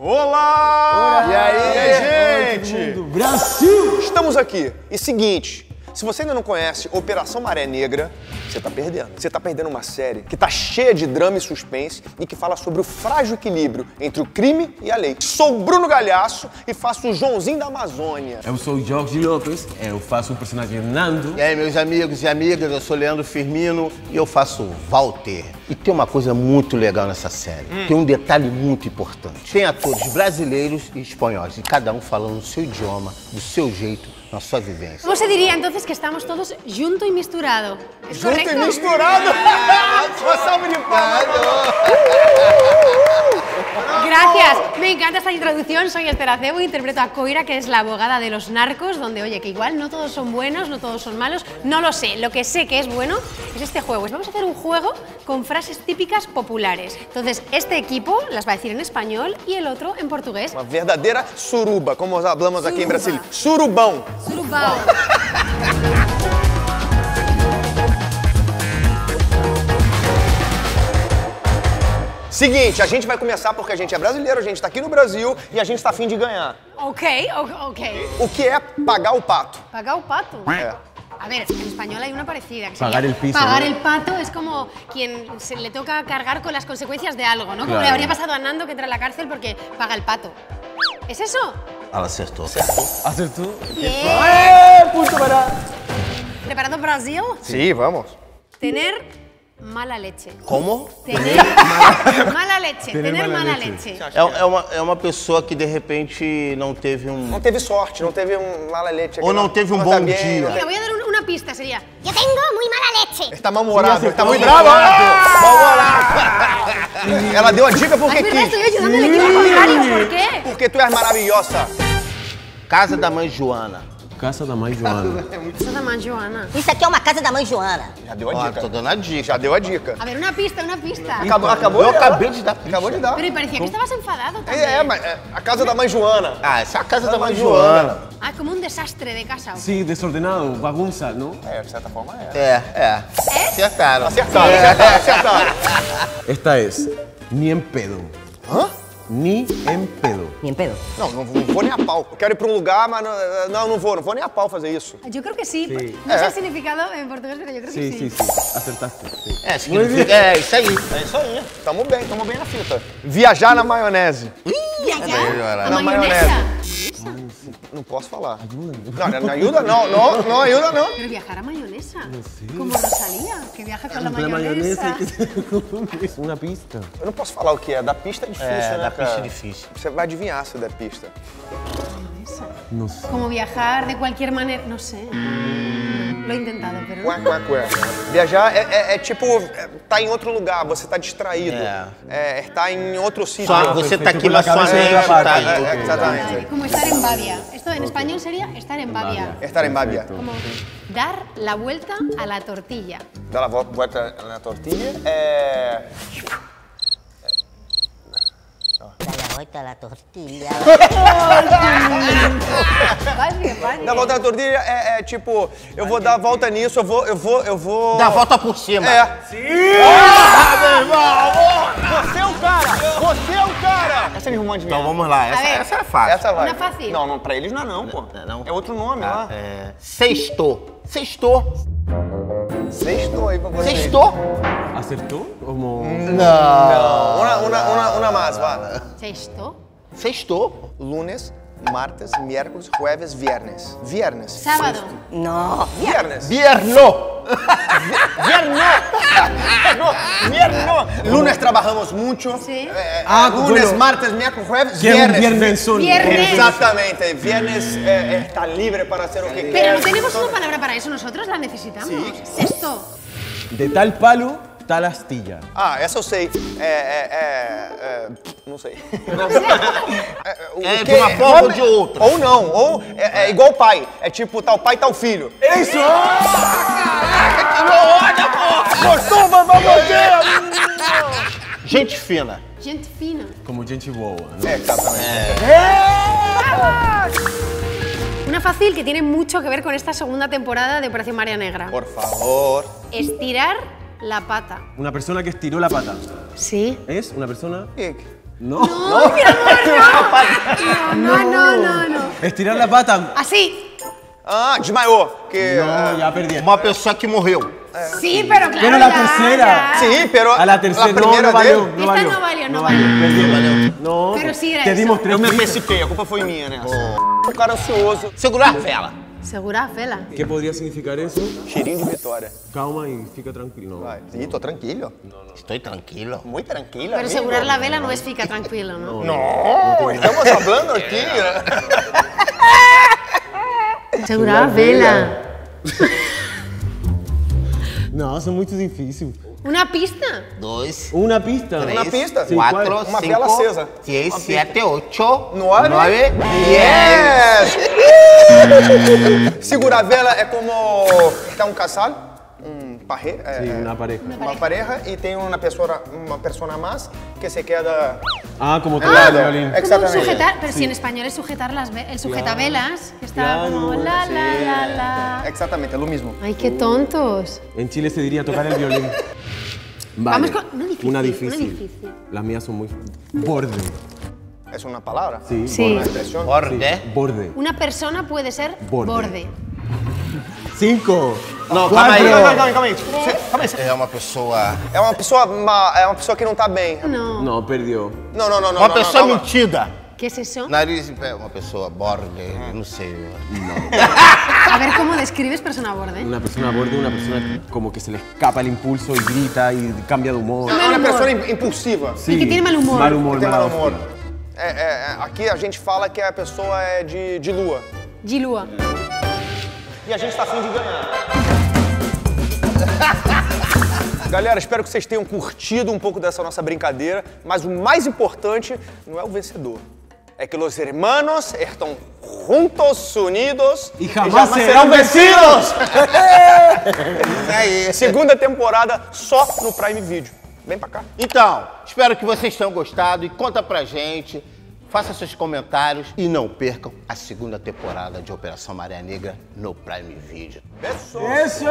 Olá! E aí, gente? Brasil! Estamos aqui. E seguinte, se você ainda não conhece Operação Maré Negra, você tá perdendo. Você tá perdendo uma série que tá cheia de drama e suspense e que fala sobre o frágil equilíbrio entre o crime e a lei. Sou Bruno Galhaço e faço o Joãozinho da Amazônia. Eu sou Jorge Lopes, eu faço o personagem Nando. E aí, meus amigos e amigas, eu sou Leandro Firmino e eu faço o Walter. E tem uma coisa muito legal nessa série. Tem um detalhe muito importante. Tem atores brasileiros e espanhóis, e cada um falando no seu idioma, do seu jeito, na sua vivência. ¿Cómo se diría entonces que estamos todos junto y misturado? ¿Es Junto correcto? e misturado! Uma salva de palmas! Me encanta esta introducción. Soy Esther Acebo, interpreto a Coira, que es la abogada de los narcos, donde, oye, que igual no todos son buenos, no todos son malos, no lo sé. Lo que sé que es bueno es este juego. Es- Vamos a hacer un juego con frases típicas populares. Entonces, este equipo las va a decir en español y el otro en portugués. Uma verdadeira suruba, como hablamos em Suruba. Brasília. Surubão! Surubao. Seguinte, a gente vai começar porque a gente é brasileiro, a gente tá aqui no Brasil e a gente tá afim de ganhar. Ok, o- ok. O que é pagar o pato? ¿Pagar un pato? É. A ver, en español hay una parecida. Que Pagar el piso, Pagar ¿no? el pato es como quien se le toca cargar con las consecuencias de algo, ¿no? Como Claro. le habría pasado a Nando que entra a la cárcel porque paga el pato. ¿Es eso? Ela acertou. ¿Hacer tú? Bien. ¿Preparado Brasil? Sim, vamos. Tener mala leche. Como? Tener mala, mala leche. Tener Tener mala mala leche. leche. É, é uma, é uma pessoa que de repente não teve um. Não teve sorte, não teve um mala leite. Ou não teve um bom dia. Mira, voy a dar una pista, sería... Yo tengo muy mala leche. Está mal-humorado, está muito bravo. Mal-humorado. Ela deu a dica porque quis. contrario. ¿Por qué? Porque tu és maravilhosa. Casa da mãe Joana. Casa da mãe Joana. Eso da man Joana. Isso aqui é uma casa da mãe Joana. Já deu a Ó, dica. tô dando a dica. Já deu a dica. A ver, una pista, una pista. Acabou, acabou Eu acabei de dar pista. Acabou de dar. Pero y parecía que estabas enfadado también. É, é, mas é a casa da mãe Joana. Ah, essa é a casa da mãe mãe Joana. Ah, como un desastre de casa. Sí, desordenado, bagunza, ¿no? É, de certa forma é. É, é. Acertaram. Acertaram, acertaram, acertaram. Esta es ni en pedo. Hã? Ni en pedo. Ni en pedo. Não, não, não vou nem a pau. Eu quero ir pra um lugar, mas não, não, não vou, não vou nem a pau fazer isso. Yo creo que sí. Sí. No sé el significado en portugués, pero yo creo que Sí, sí. sí, sí. Acertaste. sí. É, significa. É, isso aí. É isso aí. Tamo bem, tamo bem na fita. Viajar na maionese. ¿A Na mayonesa? Não posso falar. Não, não, não ajuda não, não, não ajuda não. Pero viajar a mayonesa. Como Rosalía, que viaja con la La mayonesa. mayonesa que se confunde. Una pista. Eu não posso falar o que é. Da pista é difícil, É, né, da pista cara? é difícil. Você vai adivinhar se der pista. No sé. Como viajar de cualquier manera. No sé. Lo he intentado, pero. Viajar é, é- é tipo, tá em outro lugar, você tá distraído. É. É, tá em outro sítio. Só, você tá aqui, mas a sua em mente tá aí. exatamente. Como estar en Babia. Esto en español sería estar en Babia. Estar em Babia. Como dar la vuelta a la tortilla. Dá a volta, volta na tortilha. É. Da la vuelta a la tortilla. Vas bien, vas bien. Dar a volta na tortilha é, é tipo, eu vou dar a volta nisso, eu vou, eu vou, eu vou. Dá a volta por cima. É. Sim! Ah, meu irmão! Você é o cara! Você é o cara! Essa é de romance Então vamos lá. Essa, essa é fácil. Essa vai. Não é fácil. Não, não, pra eles não é não, pô. Não é não? É outro nome lá. É, sextou. Sextou. Sextou aí pra você. Sextou. ¿Acertó? Como... Não. Una, una, una, una más, va. Sexto. Sextou. Lunes, martes, miércoles, jueves, viernes. Viernes. Sábado. No. Viernes. Vierno. Vierno. No, vierno. Lunes trabajamos mucho. Sí. Eh, Ah, lunes, bueno. martes, miércoles, jueves, viernes. viernes solo. Viernes. Exactamente. Viernes eh, está libre para hacer lo que Pero quiera. no tenemos una palabra para eso, nosotros la necesitamos. Sexto. De tal palo, tal astilla. Ah, essa eu sei. Não sei. É, o É, que- de uma forma ou de outra. Ou não, ou é, é igual pai. É tipo tal pai, tal filho. ¡Eso! Gostou, mamãe? Gente fina. Gente fina. Como gente boa, ¿no? É, exatamente. Una fácil que tiene mucho que ver con esta segunda temporada de Operación María Negra. Por favor. Estirar la pata. Una persona que estiró la pata. Sí. ¿Es una persona? No. No, mi amor, no. No, no, no, no. Estirar la pata. Así. Ah, desmaiou. Que, No, ya perdí. Uma pessoa que morreu. Sí, pero claro. Pero la tercera. ya. Sí, pero A la tercera. la No, primeira no valió. dele- No Esta valió. no valió, no valió. valió. Perdí. No. Pero sí era Te dimos tres Eu me antecipei, a culpa foi minha nessa. Um cara ansioso. Segurar a vela. Segura, Fela. ¿Qué podría significar eso? Cheirinho de vitória. Calma y fica tranquilo. No. Vai. Ih, tô tranquilo. Estoy tranquilo. Muito tranquila. Pero amigo. asegurar la vela no es fica tranquilo, ¿no? No, estamos hablando aqui. Asegurar la vela. No, son muy difíciles. Una pista. Dois, Una pista. Uma pista. Sim, quatro, qual? Uma cinco, vela acesa. seis, Uma sete, oito, Nove. nove, Yes! Segurar a vela é como tá um casal, um parre, é, Sí, una pareja. uma pareja e tem uma pessoa, uma persona mais que se queda Ah, como tú Ah, el violín. Como Exactamente. sujetar, pero si en español es sujetar las el sujetavelas, que está como la la la la. Exatamente, é o mesmo. Ay, qué tontos. En Chile se diría tocar el violín. Vamos con una difícil, Una una difícil. difícil. Las mías son muy. Borde. É uma palavra? Sí. Sí. Uma expressão? Borde. Borde. Una persona puede ser Borde. borde. Cinco. Não, calma aí. Calma aí, calma aí, calma aí. Você- calma aí. É uma pessoa. É uma pessoa, ma- é uma pessoa que não tá bem. No. No, perdió. Não, não, não, não. Uma não, pessoa não, mentida. ¿Qué es eso? Nariz, é uma pessoa borde, não sei. A ver cómo describes persona borde. Una persona borde, una persona como que se le escapa el impulso y grita y cambia de humor. É Mal uma humor. pessoa im- impulsiva. Y que tiene mal humor. Mal humor, Que tem mala mau humor. É, é, é, aqui a gente fala que a pessoa é de, de lua. Gilua. E a gente tá afim de ganhar. Galera, espero que vocês tenham curtido um pouco dessa nossa brincadeira, mas o mais importante não é o vencedor. É que os hermanos estão juntos, unidos Y jamás serán vencidos! Isso aí. Segunda temporada só no Prime Video. Vem pra cá. Então, espero que vocês tenham gostado e conta pra gente. Faça seus comentários e não percam a segunda temporada de Operação Maré Negra no Prime Video. Beijo! ¡Eso!